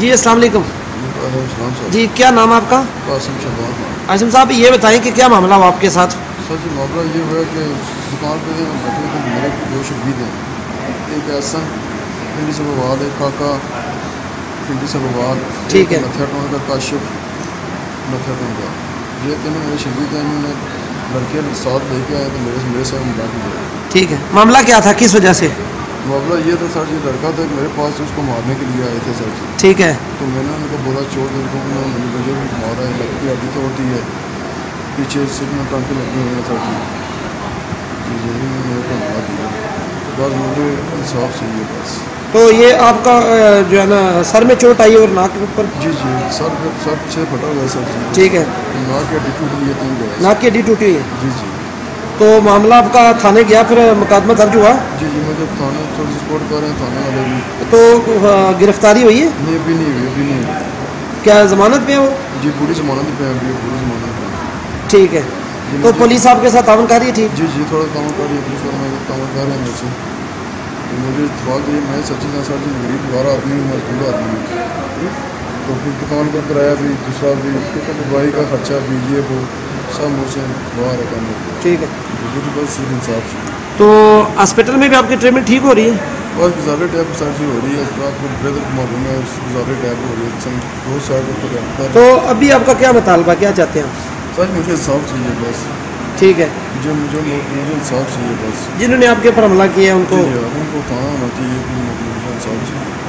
जी अस्सलाम वालेकुम। जी क्या नाम आपका? आसिम साहब ये बताएँ कि क्या मामला हुआ आपके साथ? सर जी मामला ये हुआ कि दुकान पे बैठे थे मेरे दो शहीद हैं। एक ऐसा पिंडी से बवाद है काका पिंडी से बवाद ठीक है। नथिया टोन का काशिफ नथिया टोन का। ये तीनों मेरे शहीद हैं इन्होंने लड़के साथ लेके आए तो मेरे मेरे से बैठ गए ठीक है। मामला क्या था? किस वजह से? मामला ये था सर जी लड़का था मेरे पास उसको मारने के लिए आए थे सर जी। ठीक है। तो मैंने उनको बोला छोड़ दे उनको उन्होंने मुझे भी मारा है लड़की हड्डी तोड़ती है। पीछे सिर में टांके लगे हुए हैं सर जी। तो यही मेरे को मार दिया। बस मुझे इंसाफ चाहिए बस। तो ये आपका जो है ना सर में चोट आई और नाक के ऊपर? जी जी सर सर से फटा हुआ है सर जी। ठीक है। नाक के हड्डी टूट गई है नाक की हड्डी टूटी है जी जी। तो मामला आपका थाने गया फिर मुकदमा दर्ज हुआ? जी जी मुझे थाने थोड़ी सपोर्ट कर रहे हैं थाने वाले भी। तो गिरफ्तारी हुई है? नहीं अभी नहीं हुई अभी नहीं हुई। क्या जमानत पे है वो? जी पूरी जमानत पे है अभी पूरी जमानत पे ठीक है। तो पुलिस आपके साथ तावन कर रही थी जी जी थोड़ा काम कर रही है पुलिस वाले मेरे काम कर रहे हैं मुझसे। तो मुझे इतफाक ये मैं सचिन सर जी गरीब द्वारा आदमी मजबूर आदमी तो फिर दुकान का किराया भी दूसरा भी दवाई का खर्चा भी ये वो। सब है ठीक है। तो हॉस्पिटल में भी आपकी ट्रीटमेंट ठीक हो रही है? बस गुजारे टैप सर जी हो रही है। इस बात को ब्रदर मालूम है गुजारे टैप हो रही है। बहुत सारे तो अभी आपका क्या मुतालबा क्या चाहते हैं सर मुझे इंसाफ चाहिए बस। ठीक है। जो मुझे मुझे इंसाफ चाहिए बस। जिन्होंने आपके ऊपर हमला किया है उनको उनको कहाँ होना चाहिए? इंसाफ चाहिए।